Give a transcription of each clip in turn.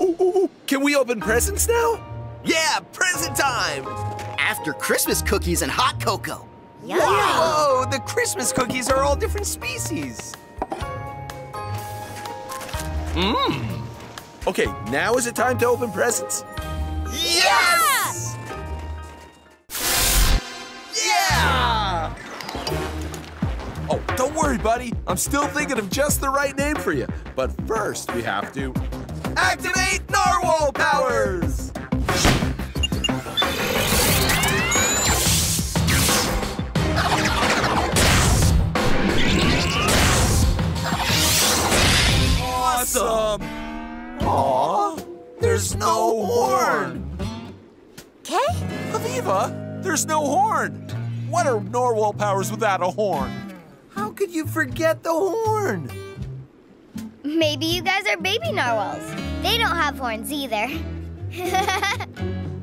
Ooh, ooh, ooh. Can we open presents now? Yeah, present time! After Christmas cookies and hot cocoa. Whoa, the Christmas cookies are all different species. Mmm. Okay, now is it time to open presents? Yes! Yeah! Oh, don't worry, buddy. I'm still thinking of just the right name for you. But first, we have to activate narwhal powers! Awesome! Aw, there's no horn! Okay? Aviva, there's no horn! What are narwhal powers without a horn? How could you forget the horn? Maybe you guys are baby narwhals. They don't have horns either.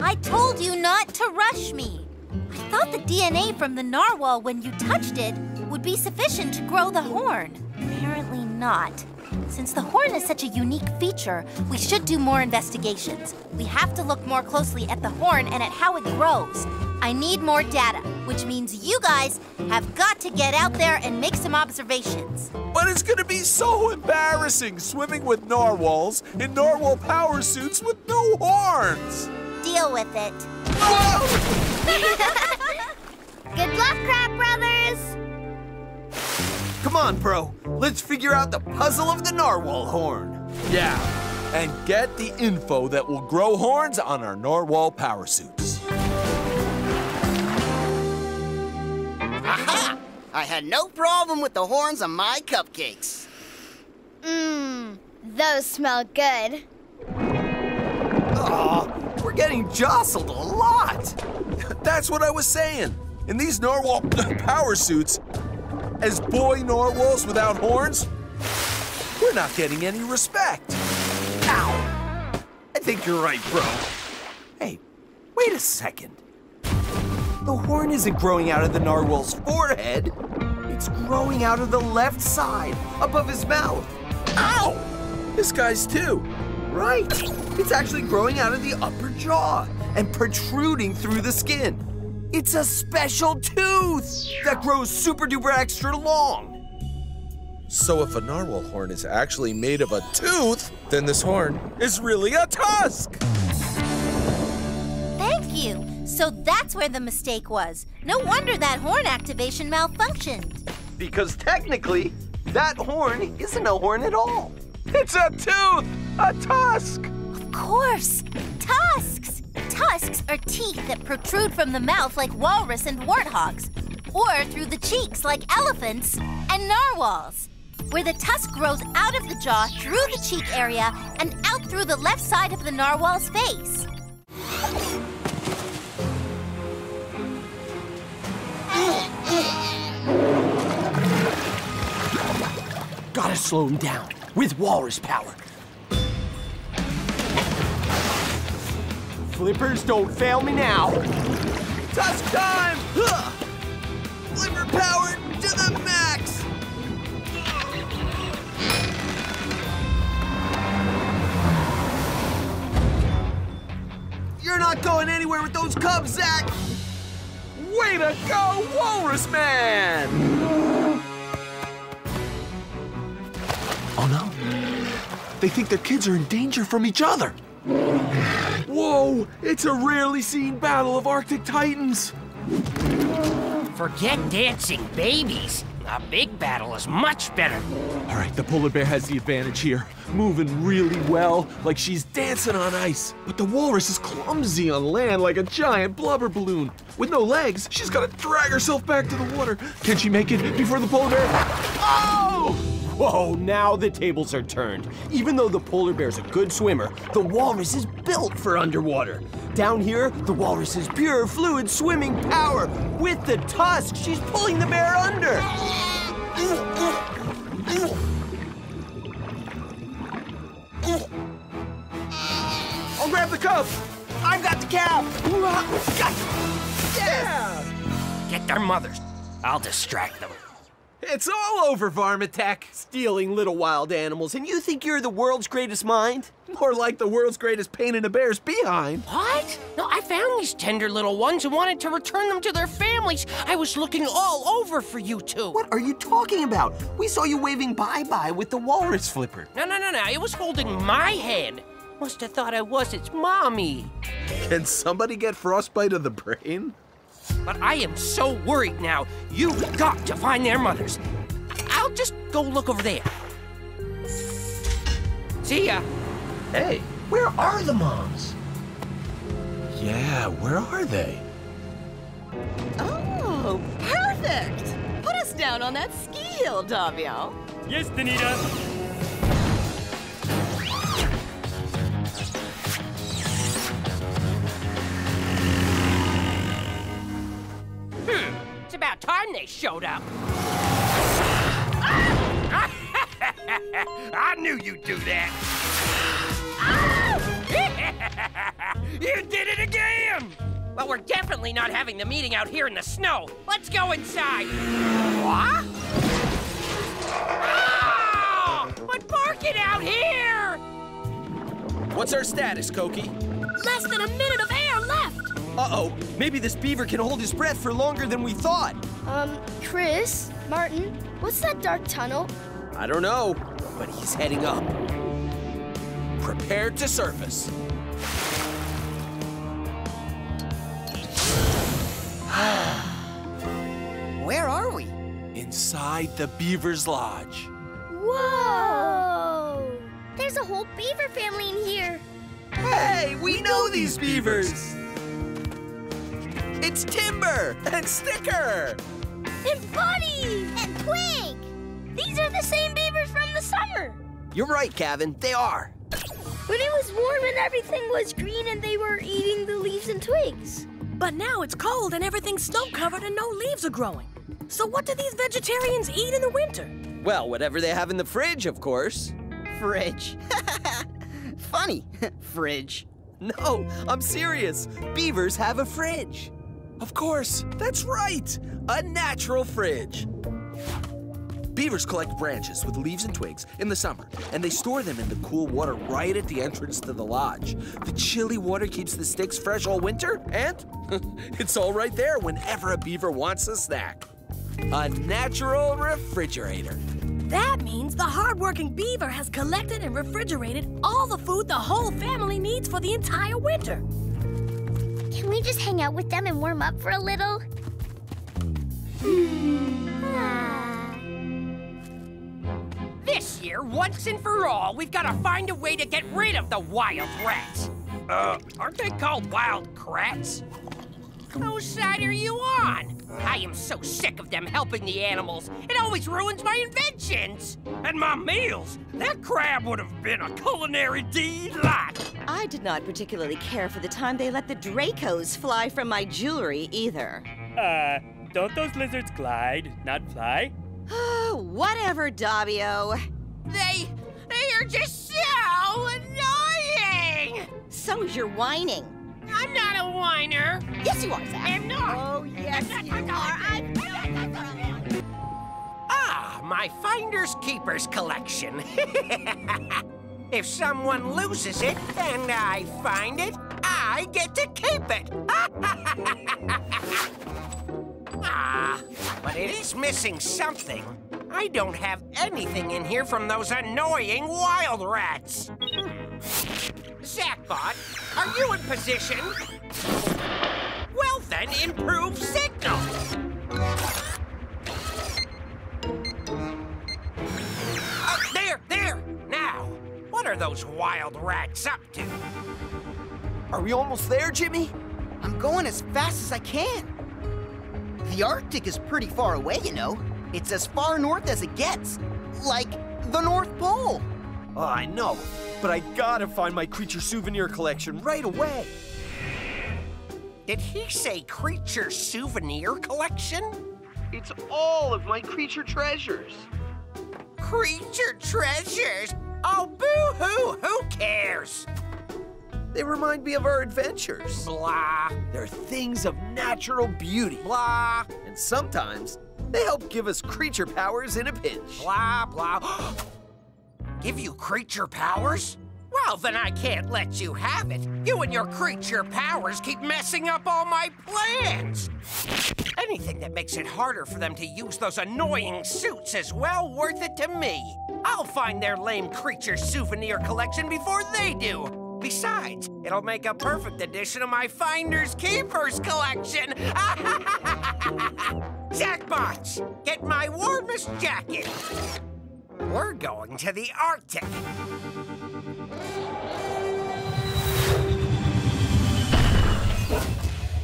I told you not to rush me. I thought the DNA from the narwhal when you touched it would be sufficient to grow the horn. Apparently not. Since the horn is such a unique feature, we should do more investigations. We have to look more closely at the horn and at how it grows. I need more data, which means you guys have got to get out there and make some observations. But it's gonna be so embarrassing swimming with narwhals in narwhal power suits with no horns! Deal with it. Good luck, Kratt Brothers! Come on, bro. Let's figure out the puzzle of the narwhal horn. Yeah, and get the info that will grow horns on our narwhal power suits. Aha! I had no problem with the horns on my cupcakes. Mmm, those smell good. Aw, we're getting jostled a lot. That's what I was saying. In these narwhal power suits, as boy narwhals without horns, we're not getting any respect. Ow! I think you're right, bro. Hey, wait a second. The horn isn't growing out of the narwhal's forehead. It's growing out of the left side, above his mouth. Ow! This guy's too. Right. It's actually growing out of the upper jaw and protruding through the skin. It's a special tooth that grows super duper extra long. So if a narwhal horn is actually made of a tooth, then this horn is really a tusk! Thank you. So that's where the mistake was. No wonder that horn activation malfunctioned. Because technically, that horn isn't a horn at all. It's a tooth! A tusk! Of course, tusks. Tusks are teeth that protrude from the mouth like walrus and warthogs, or through the cheeks like elephants and narwhals. Where the tusk grows out of the jaw through the cheek area and out through the left side of the narwhal's face. Gotta slow him down with walrus power. Flippers, don't fail me now. Tusk time! Huh! Flipper power to the max! You're not going anywhere with those cubs, Zach. Way to go, Walrus Man! Oh no. They think their kids are in danger from each other. Whoa! It's a rarely seen battle of Arctic Titans! Forget dancing babies. A big battle is much better. All right, the polar bear has the advantage here. Moving really well, like she's dancing on ice. But the walrus is clumsy on land like a giant blubber balloon. With no legs, she's gotta drag herself back to the water. Can she make it before the polar bear? Oh! Whoa, now the tables are turned. Even though the polar bear's a good swimmer, the walrus is built for underwater. Down here, the walrus is pure fluid swimming power. With the tusk, she's pulling the bear under. I'll grab the cup! I've got the cow. Yeah! Get their mothers. I'll distract them. It's all over, Varmitech. Stealing little wild animals, and you think you're the world's greatest mind? More like the world's greatest pain in a bear's behind. What? No, I found these tender little ones and wanted to return them to their families. I was looking all over for you two. What are you talking about? We saw you waving bye-bye with the walrus flipper. No, no, no, no. It was holding my hand. Must have thought I was its mommy. Can somebody get frostbite of the brain? But I am so worried now. You've got to find their mothers. I'll just go look over there. See ya. Hey, where are the moms? Yeah, where are they? Oh, perfect! Put us down on that ski hill, Dabio. Yes, Donita. They showed up. I knew you'd do that. you did it again! Well, we're definitely not having the meeting out here in the snow. Let's go inside. What? Oh! But park it out here! What's our status, Koki? Less than a minute of air left. Uh-oh, maybe this beaver can hold his breath for longer than we thought. Um, Chris, Martin, what's that dark tunnel? I don't know, but he's heading up. Prepare to surface. Where are we? Inside the beaver's lodge. Whoa! There's a whole beaver family in here. Hey, we know these beavers! It's Timber and Sticker! And Buddy! And Twig! These are the same beavers from the summer. You're right, Gavin, they are. When it was warm and everything was green and they were eating the leaves and twigs. But now it's cold and everything's snow covered and no leaves are growing. So what do these vegetarians eat in the winter? Well, whatever they have in the fridge, of course. Fridge. Funny. Fridge. No, I'm serious. Beavers have a fridge. Of course, that's right. A natural fridge. Beavers collect branches with leaves and twigs in the summer, and they store them in the cool water right at the entrance to the lodge. The chilly water keeps the sticks fresh all winter, and it's all right there whenever a beaver wants a snack. A natural refrigerator. That means the hardworking beaver has collected and refrigerated all the food the whole family needs for the entire winter. Can we just hang out with them and warm up for a little? This year, once and for all, we've got to find a way to get rid of the wild rats. Uh, aren't they called Wild Kratts? Whose side are you on? I am so sick of them helping the animals. It always ruins my inventions. And my meals. That crab would have been a culinary delight. I did not particularly care for the time they let the Dracos fly from my jewelry either. Uh, don't those lizards glide, not fly? Whatever, Dabio. They, they are just so annoying. So's your whining. I'm not a whiner. Yes, you are, Zach. I'm not. Oh, yes, you are. I'm... Ah, my Finders Keepers collection. if someone loses it and I find it, I get to keep it. ah, but it is missing something. I don't have anything in here from those annoying wild rats. Zachbot, are you in position? Well then, improve signal. Uh, there, there! Now, what are those wild rats up to? Are we almost there, Jimmy? I'm going as fast as I can. The Arctic is pretty far away, you know. It's as far north as it gets. Like the North Pole. Oh, I know, but I gotta find my creature souvenir collection right away. Did he say creature souvenir collection? It's all of my creature treasures. Creature treasures? Oh, boo-hoo! Who cares? They remind me of our adventures. Blah, They're things of natural beauty. blah. And sometimes They help give us creature powers in a pinch. Blah, blah. Give you creature powers? Well, then I can't let you have it. You and your creature powers keep messing up all my plans. Anything that makes it harder for them to use those annoying suits is well worth it to me. I'll find their lame creature souvenir collection before they do. Besides, it'll make a perfect addition to my Finders Keepers collection. Zachbots, get my warmest jacket. We're going to the Arctic.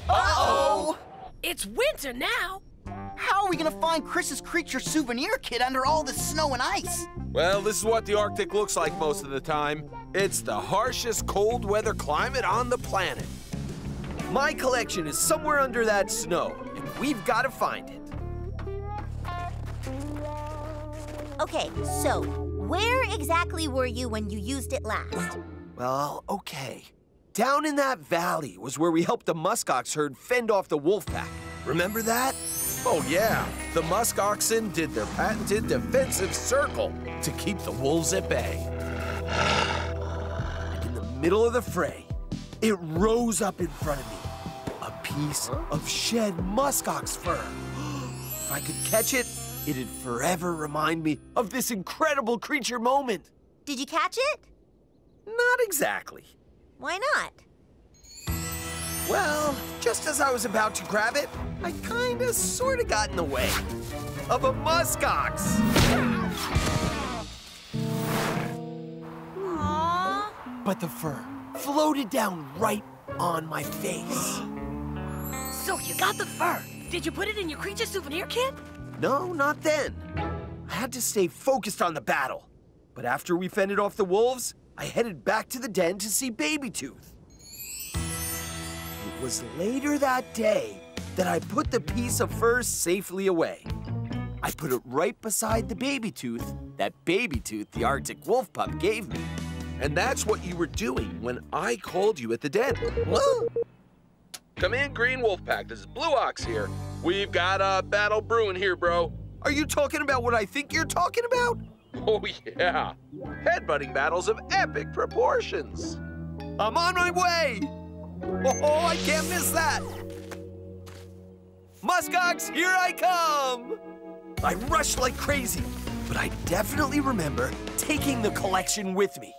Uh-oh! It's winter now. How are we gonna find Chris's creature souvenir kit under all this snow and ice? Well, this is what the Arctic looks like most of the time. It's the harshest cold weather climate on the planet. My collection is somewhere under that snow, and we've got to find it. Okay, so where exactly were you when you used it last? Well, okay. Down in that valley was where we helped the muskox herd fend off the wolf pack. Remember that? Oh, yeah. The musk oxen did their patented defensive circle to keep the wolves at bay. And In the middle of the fray, it rose up in front of me. A piece of shed muskox fur. if I could catch it, it'd forever remind me of this incredible creature moment. Did you catch it? Not exactly. Why not? Well, just as I was about to grab it, I kinda sorta got in the way of a muskox. Aww. But the fur floated down right on my face. So you got the fur. Did you put it in your creature souvenir kit? No, not then. I had to stay focused on the battle. But after we fended off the wolves, I headed back to the den to see Baby Tooth. It was later that day that I put the piece of fur safely away. I put it right beside the baby tooth that baby tooth the Arctic wolf pup gave me. And that's what you were doing when I called you at the den. Come in, Green Wolf Pack. This is Blue Ox here. We've got a battle brewing here, bro. Are you talking about what I think you're talking about? Oh, yeah. Headbutting battles of epic proportions. I'm on my way! Oh, I can't miss that! Muskox, here I come! I rushed like crazy, but I definitely remember taking the collection with me.